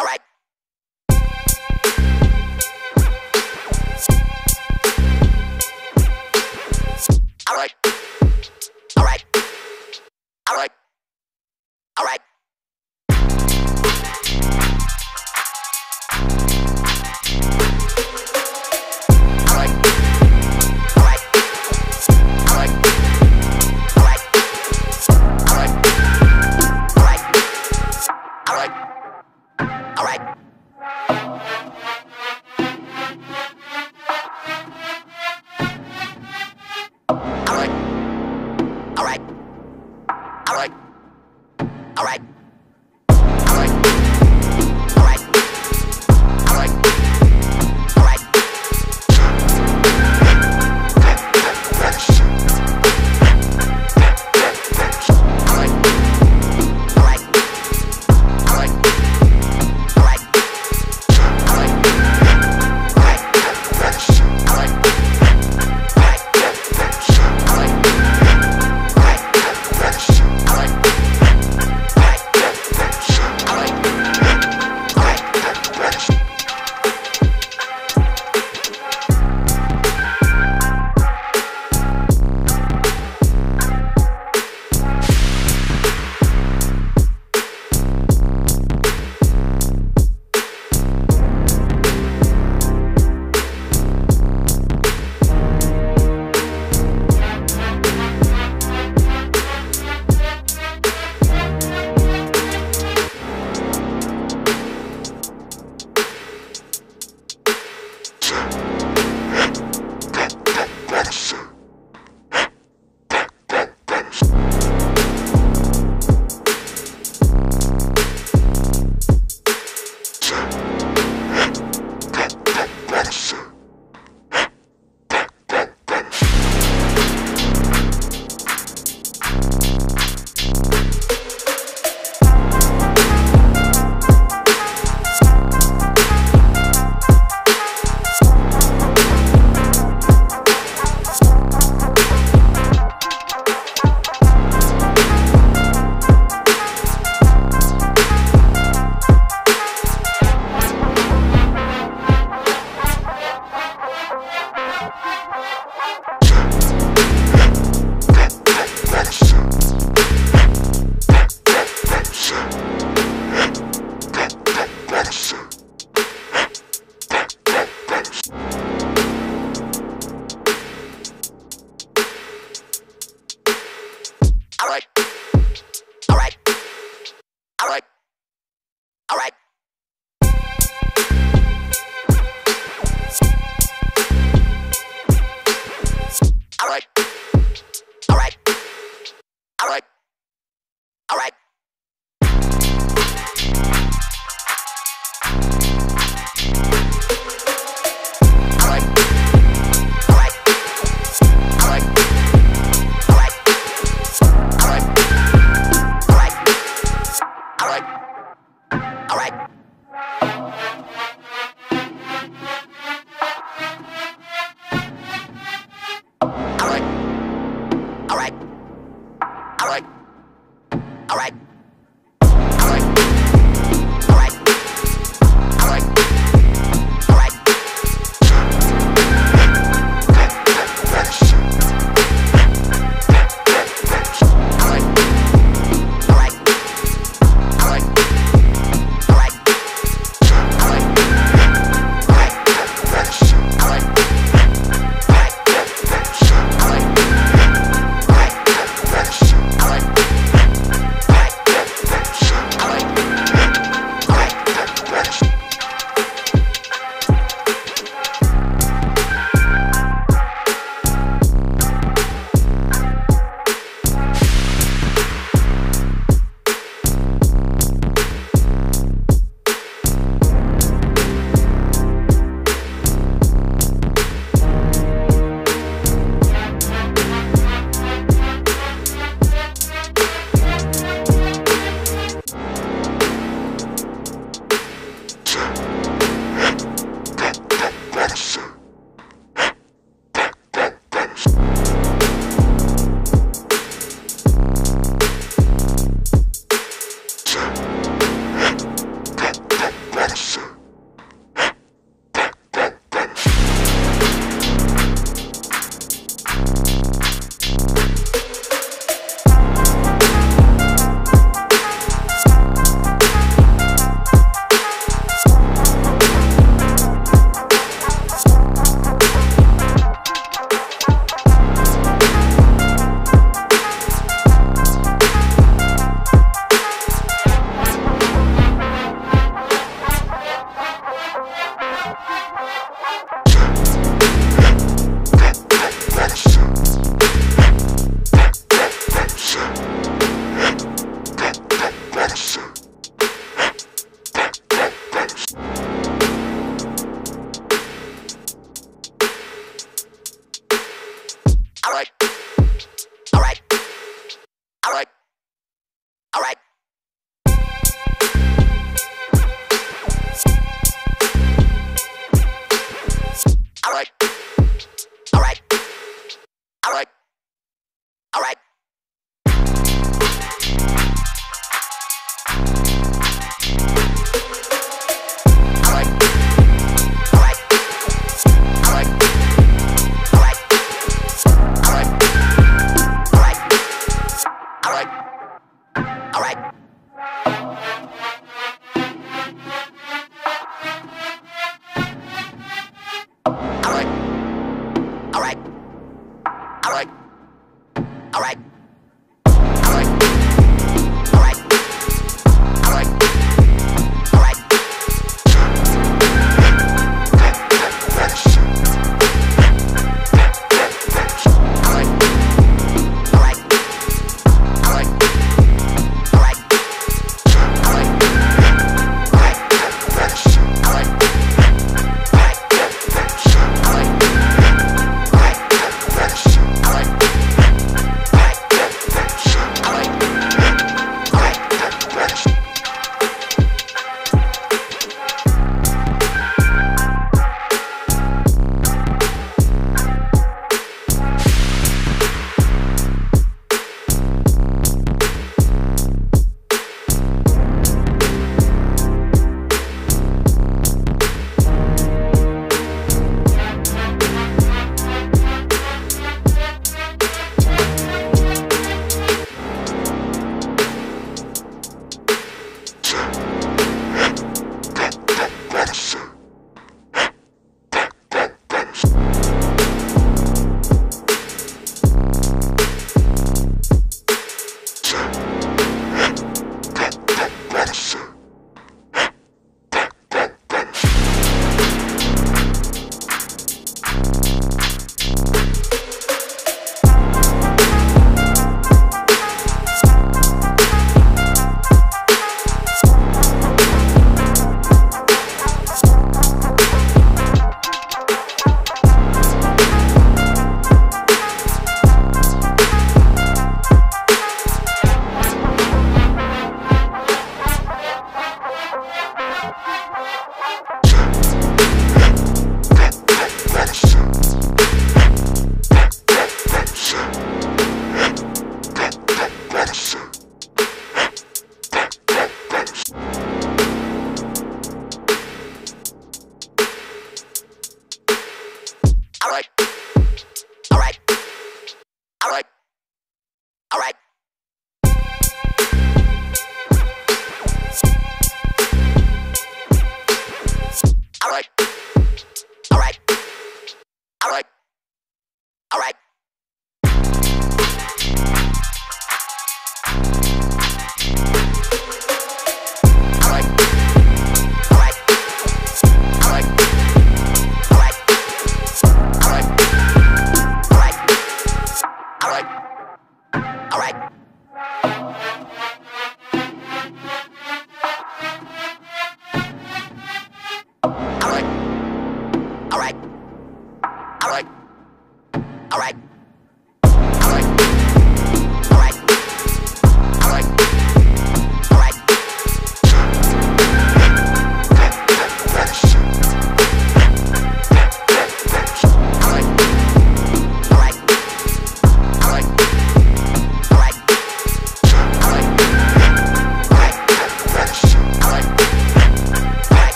All right.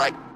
like